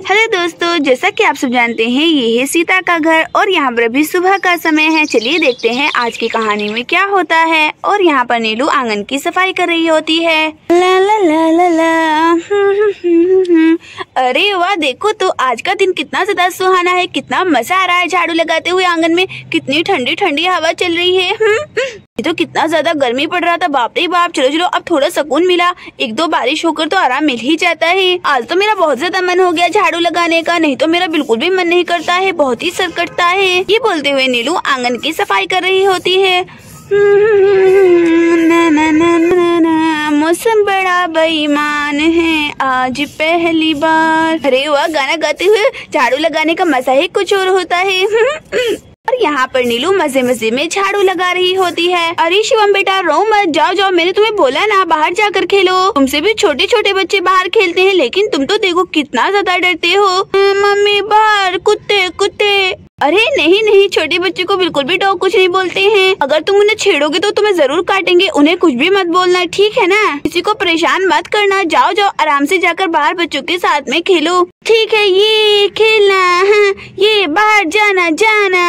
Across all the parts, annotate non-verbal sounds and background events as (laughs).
Hello दोस्तों, जैसा कि आप सब जानते हैं, ये है सीता का घर और यहाँ पर अभी सुबह का समय है। चलिए देखते हैं आज की कहानी में क्या होता है और यहाँ पर नीलू आँगन की सफ़ाई कर रही होती है। ला ला ला ला ला। अरे वाह, देखो तो आज का दिन कितना ज़्यादा सुहाना है, कितना मज़ा आ रहा है झाड़ू लगाते हुए आँगन में, कितनी ठंडी ठंडी हवा चल रही है। ये तो कितना ज़्यादा गर्मी पड़ रहा था, बाप रे बाप, चलो चलो, अब थोड़ा सुकून मिला। एक दो बारिश होकर तो आराम मिल ही जाता है। आज तो मेरा बहुत ज़्यादा मन हो गया झाड़ू लगाने का, नहीं तो मेरा बिल्कुल भी मन नहीं करता है, बहुत ही सर कटता है। ये बोलते हुए नीलू आँगन की सफ़ाई कर रही होती है। (laughs) मौसम बड़ा बेईमान है। आज पहली बार। अरे वाह, गाना गाते हुए झाड़ू लगाने का मज़ा ही कुछ और होता है। (laughs) यहाँ पर नीलू मज़े मज़े में झाड़ू लगा रही होती है। अरे शिवम बेटा रो मत जाओ जाओ मैंने तुम्हें बोला ना बाहर जाकर खेलो। तुमसे भी छोटे छोटे बच्चे बाहर खेलते हैं लेकिन तुम तो देखो कितना ज़्यादा डरते हो। मम्मी बाहर कुत्ते कुत्ते। अरे नहीं नहीं छोटे बच्चे को बिल्कुल भी डॉग कुछ नहीं बोलते हैं। अगर तुम उन्हें छेड़ोगे तो तुम्हें ज़रूर काटेंगे उन्हें कुछ भी मत बोलना ठीक है ना? किसी को परेशान मत करना जाओ जाओ आराम से जाकर बाहर बच्चों के साथ में खेलो। ठीक है ये खेलना हाँ, ये बाहर जाना जाना।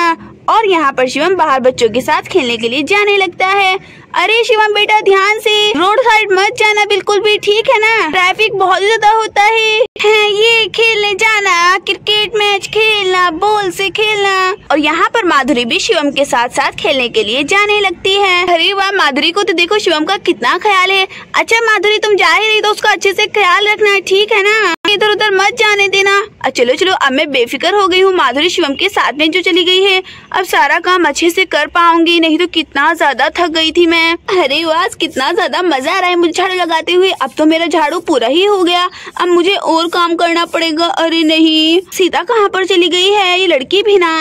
और यहाँ पर शिवम बाहर बच्चों के साथ खेलने के लिए जाने लगता है। अरे शिवम बेटा ध्यान से। रोड साइड मत जाना बिल्कुल भी ठीक है ना? ट्रैफ़िक बहुत ज़्यादा होता है, है ये खेलने जाना क्रिकेट मैच खेलना बॉल से खेलना। और यहाँ पर माधुरी भी शिवम के साथ साथ खेलने के लिए जाने लगती है। अरे वाह माधुरी को तो देखो शिवम का कितना ख्याल है। अच्छा माधुरी तुम जा ही रही तो उसका अच्छे से ख्याल रखना ठीक है ना? इधर उधर मत जाने देना। चलो चलो, अब मैं बेफिक्र हो गई हूँ। माधुरी शिवम के साथ में जो चली गई है। अब सारा काम अच्छे से कर पाऊँगी, नहीं तो कितना ज़्यादा थक गई थी मैं। अरे वास कितना ज़्यादा मज़ा आ रहा है मुझे झाड़ू लगाते हुए। अब तो मेरा झाड़ू पूरा ही हो गया। अब मुझे और काम करना पड़ेगा। अरे नहीं, सीता कहाँ पर चली गई है? ये लड़की भी ना।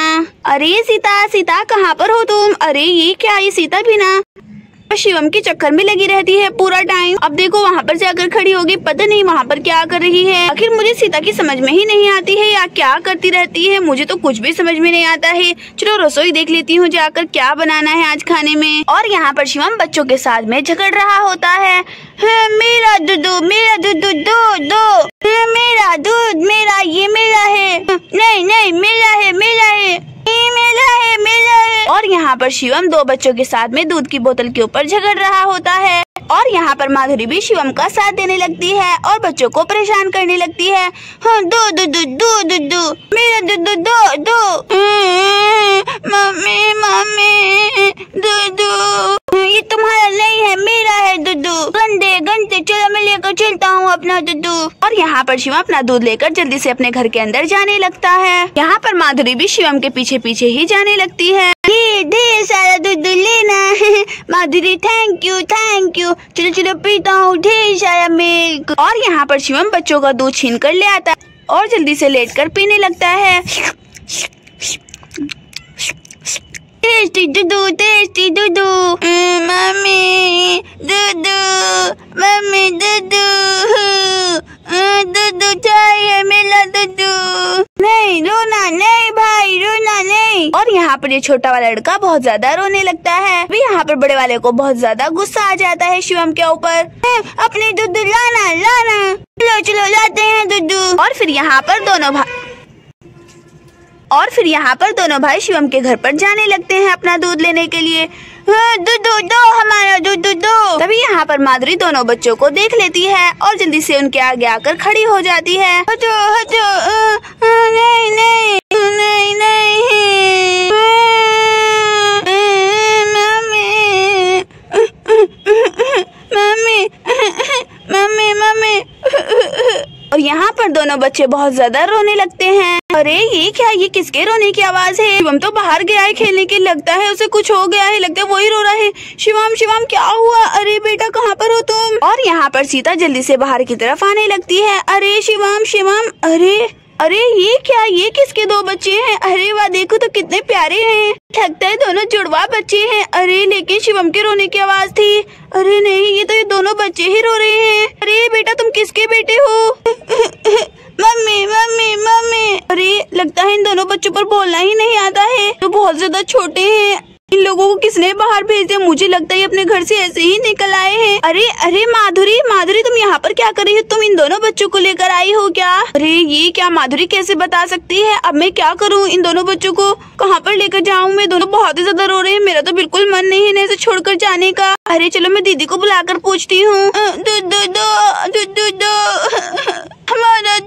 अरे सीता सीता कहाँ पर हो तुम? अरे ये क्या, ये सीता भी ना। शिवम के चक्कर में लगी रहती है पूरा टाइम अब देखो वहाँ पर जाकर खड़ी होगी, पता नहीं वहाँ पर क्या कर रही है। आखिर मुझे सीता की समझ में ही नहीं आती है या क्या करती रहती है। मुझे तो कुछ भी समझ में नहीं आता है। चलो रसोई देख लेती हूँ जाकर क्या बनाना है आज खाने में। और यहाँ पर शिवम बच्चों के साथ में झगड़ रहा होता है। मेरा दूध मेरा दूध दो दो। मेरा दूध, मेरा ये मेरा है। नहीं नहीं मेरा है मेरा और यहाँ पर शिवम दो बच्चों के साथ में दूध की बोतल के ऊपर झगड़ रहा होता है। और यहाँ पर माधुरी भी शिवम का साथ देने लगती है और बच्चों को परेशान करने लगती है। हाँ, दो दो दो दो दो दो। मेरा दो दो दो दो। मम्मी मम्मी दो दो। ये तुम्हारा नहीं है मेरा है दुदू गंदे गंदे चलो मैं लेकर चलता हूँ अपना दुदू और यहाँ पर शिवम अपना दूध लेकर जल्दी से अपने घर के अंदर जाने लगता है। यहाँ पर माधुरी भी शिवम के पीछे पीछे ही जाने लगती है। ढेर सारा दूध लेना है Madhuri thank you thank you चलो चलो पीता हूँ ढेर सारा मिल्क और यहाँ पर शिवम बच्चों का दूध छीन कर ले आता और जल्दी से लेट कर पीने लगता है। टेस्टी दूधू टेस्टी दूधू मम्मी दूधू मम्मी दूधू दूधू चाहिए मिला दूधू नहीं रोना नहीं भाई रोना नहीं। और यहाँ पर ये छोटा वाला लड़का बहुत ज़्यादा रोने लगता है। भी यहाँ पर बड़े वाले को बहुत ज़्यादा गुस्सा आ जाता है शिवम के ऊपर। अपने दूध लाना लाना। चलो चलो लाते हैं दूध और फिर यहाँ पर दोनों भाई और फिर यहाँ पर दोनों भाई शिवम के घर पर जाने लगते हैं अपना दूध लेने के लिए। दूध दो, दो हमारा दूध तभी यहाँ पर माधुरी दोनों बच्चों को देख लेती है और जल्दी से उनके आगे आकर खड़ी हो जाती है। हटो हटो नहीं नहीं नहीं मम्मी मम्मी मम्मी मम्मी और यहाँ पर दोनों बच्चे बहुत ज़्यादा रोने लगते हैं। अरे, ये क्या, ये किसके रोने की आवाज़ है? शिवम तो बाहर गया है खेलने के लगता है उसे कुछ हो गया है, लगता है वही रो रहा है। शिवम शिवम, क्या हुआ? अरे, बेटा, कहाँ पर हो तुम? और यहाँ पर सीता जल्दी से बाहर की तरफ़ आने लगती है। अरे, शिवम शिवम, अरे अरे, ये क्या? ये किसके दो बच्चे हैं? अरे वाह, देखो तो कितने प्यारे हैं। लगता है दोनों जुड़वा बच्चे हैं। अरे, लेकिन शिवम के रोने की आवाज़ थी। अरे नहीं, ये तो ये दोनों बच्चे ही रो रहे हैं। अरे, बेटा, तुम किसके बेटे हो? (laughs) Mummy mummy mummy. अरे, लगता है इन दोनों बच्चों पर बोलना ही नहीं आता है। तो बहुत ज़्यादा छोटे हैं इन लोगों को किसने बाहर भेज दिया? मुझे लगता है अपने घर से ऐसे ही निकल आए हैं। अरे अरे माधुरी माधुरी, तुम यहाँ पर क्या कर रही हो? तुम इन दोनों बच्चों को लेकर आई हो क्या? अरे, ये क्या माधुरी कैसे बता सकती है? अब मैं क्या करूँ इन दोनों बच्चों को? कहाँ पर लेकर जाऊँ मैं? दोनों बहुत ही ज़्यादा रो रहे हैं। मेरा तो बिल्कुल मन नहीं है इसे छोड़कर जाने का। अरे, चलो मैं दीदी को बुलाकर पूछती हूँ। हमारा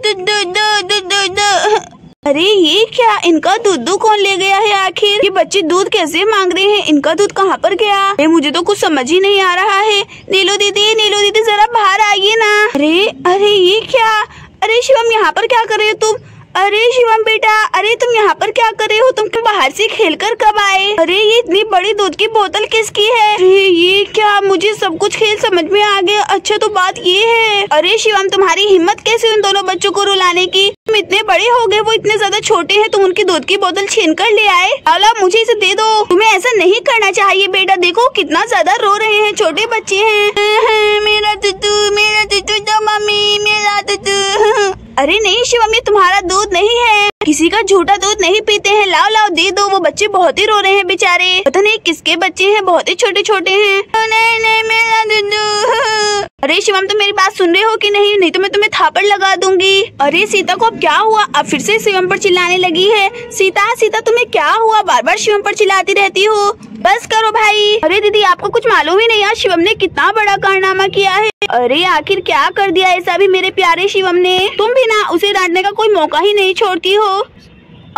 अरे, ये क्या? इनका दूध दूध कौन ले गया है आखिर? ये बच्चे दूध कैसे मांग रहे हैं? इनका दूध कहाँ पर गया? अरे, मुझे तो कुछ समझ ही नहीं आ रहा है। नीलो दीदी नीलो दीदी, जरा बाहर आइए ना। अरे अरे, ये क्या? अरे, शिवम, यहाँ पर क्या कर रहे हो तुम? अरे शिवम बेटा, अरे तुम यहाँ पर क्या कर रहे हो? तुम क्यों बाहर से खेल कर कब आए? अरे ये इतनी बड़ी दूध की बोतल किसकी है? अरे ये क्या, मुझे सब कुछ खेल समझ में आ गया। अच्छा तो बात ये है। अरे शिवम, तुम्हारी हिम्मत कैसे उन दोनों बच्चों को रुलाने की? तुम इतने बड़े हो गए, वो इतने ज़्यादा छोटे हैं, तुम उनकी दूध की बोतल छीन कर ले आए। अला, मुझे इसे दे दो। तुम्हें ऐसा नहीं करना चाहिए बेटा। देखो, कितना ज़्यादा रो रहे हैं, छोटे बच्चे हैं। मेरा मेरा मम्मी, मेरा अरे नहीं शिवम ये तुम्हारा दूध नहीं है। किसी का झूठा दूध नहीं पीते हैं। लाओ लाओ, दे दो। वो बच्चे बहुत ही रो रहे हैं बेचारे। पता नहीं किसके बच्चे हैं, बहुत ही छोटे छोटे हैं। नहीं नहीं, मेरा अरे शिवम तुम मेरी बात सुन रहे हो कि नहीं? नहीं तो मैं तुम्हें थापड़ लगा दूँगी। अरे सीता को अब क्या हुआ? अब फिर से शिवम पर चिल्लाने लगी है। सीता सीता, तुम्हें क्या हुआ? बार बार शिवम पर चिल्लाती रहती हो। बस करो भाई। अरे दीदी, आपको कुछ मालूम ही नहीं यार शिवम ने कितना बड़ा कारनामा किया है। अरे आखिर क्या कर दिया ऐसा भी मेरे प्यारे शिवम ने? तुम भी ना उसे डांटने का कोई मौका ही नहीं छोड़ती हो।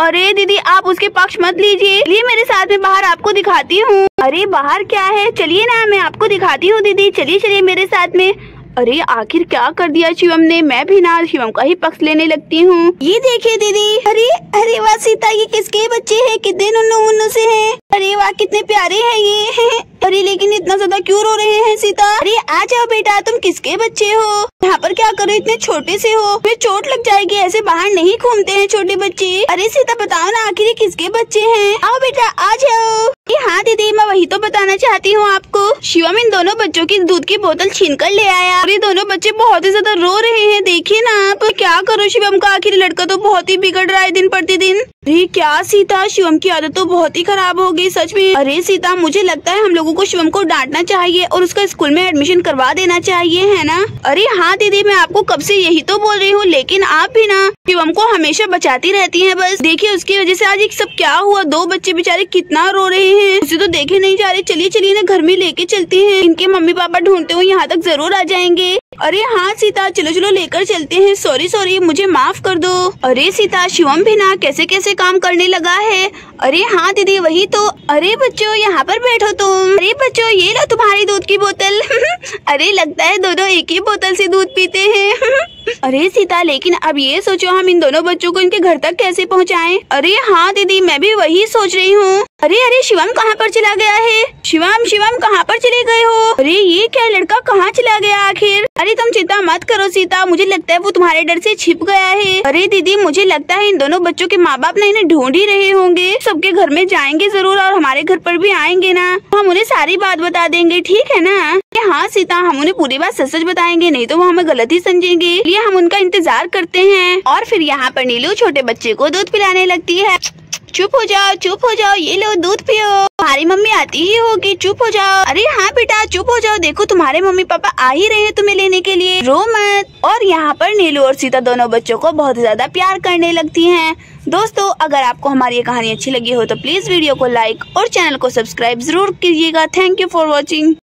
अरे दीदी, आप उसके पक्ष मत लीजिए। ये मेरे साथ में बाहर आपको दिखाती हूँ। अरे बाहर क्या है? चलिए ना, मैं आपको दिखाती हूँ दीदी। चलिए चलिए मेरे साथ में। अरे, आखिर क्या कर दिया शिवम ने? मैं भी ना शिवम का ही पक्ष लेने लगती हूँ। ये देखिए दीदी। अरे अरे वाह सीता, ये किसके बच्चे हैं? कितने नुन्नू मुन्नू से हैं? अरे वाह, कितने प्यारे हैं ये। (laughs) अरे, लेकिन इतना ज़्यादा क्यों रो रहे हैं सीता? अरे, आ जाओ बेटा, तुम किसके बच्चे हो? यहाँ पर क्या करो, इतने छोटे से हो। फिर चोट लग जाएगी, ऐसे बाहर नहीं घूमते हैं छोटे बच्चे। अरे, सीता, बताओ ना, आखिर ये किसके बच्चे हैं? आओ बेटा, आ जाओ। हाँ दीदी, मैं वही तो बताना चाहती हूँ आपको। शिवम इन दोनों बच्चों की दूध की बोतल छीन कर ले आया। और ये दोनों बच्चे बहुत ही ज़्यादा रो रहे हैं, देखिए ना आप। क्या करो शिवम का? आखिर लड़का तो बहुत ही बिगड़ रहा है दिन प्रतिदिन। अरे, क्या सीता? शिवम की आदत तो बहुत ही खराब हो गई, सच में। अरे, सीता, मुझे लगता है हम लोगों को शिवम को डांटना चाहिए और उसका स्कूल में एडमिशन करवा देना चाहिए, है ना? अरे हाँ दीदी, मैं आपको कब से यही तो बोल रही हूँ, लेकिन आप भी ना शिवम को हमेशा बचाती रहती है, बस। देखिए, उसकी वजह से आज एक सब क्या हुआ? दो बच्चे बेचारे कितना रो रहे हैं उसे तो देखे नहीं जा रहे। चलिए चलिए ना, घर में लेके चलते हैं। इनके मम्मी पापा ढूंढते हुए यहाँ तक ज़रूर आ जाएँगे। अरे हाँ सीता, चलो चलो, लेकर चलते हैं। सॉरी सॉरी मुझे माफ़ कर दो। अरे सीता, शिवम भी ना कैसे कैसे काम करने लगा है। अरे हाँ दीदी, वही तो। अरे बच्चों, यहाँ पर बैठो तुम। अरे बच्चों, ये लो तुम्हारी दूध की बोतल। (laughs) अरे लगता है दोनों एक ही बोतल से दूध पीते हैं। (laughs) अरे सीता, लेकिन अब ये सोचो, हम इन दोनों बच्चों को इनके घर तक कैसे पहुँचाए? अरे हाँ दीदी, मैं भी वही सोच रही हूँ। अरे अरे, शिवम कहाँ पर चला गया है? शिवम शिवम कहाँ पर चले गए हो? अरे, ये क्या लड़का कहाँ चला गया आखिर? अरे, तुम चिंता मत करो सीता, मुझे लगता है वो तुम्हारे डर से छिप गया है। अरे दीदी, मुझे लगता है इन दोनों बच्चों के माँ बाप ना इन्हें ढूंढ ही रहे होंगे। सबके घर में जाएँगे ज़रूर और हमारे घर पर भी आएँगे ना। हम उन्हें सारी बात बता देंगे, ठीक है ना? हाँ सीता, हम उन्हें पूरी बात सच सच बताएँगे, नहीं तो वो हमें गलत ही समझेंगे। ये हम उनका इंतज़ार करते हैं। और फिर यहाँ पर नीलू छोटे बच्चे को दूध पिलाने लगती है। चुप हो जाओ, चुप हो जाओ, ये लो दूध पियो। तुम्हारी मम्मी आती ही होगी। चुप हो जाओ। अरे हाँ बेटा, चुप हो जाओ। देखो, तुम्हारे मम्मी पापा आ ही रहे हैं तुम्हें लेने के लिए। रो मत। और यहाँ पर नीलू और सीता दोनों बच्चों को बहुत ज़्यादा प्यार करने लगती है। दोस्तों, अगर आपको हमारी ये कहानी अच्छी लगी हो तो प्लीज़ वीडियो को लाइक और चैनल को सब्सक्राइब ज़रूर कीजिएगा। Thank you for watching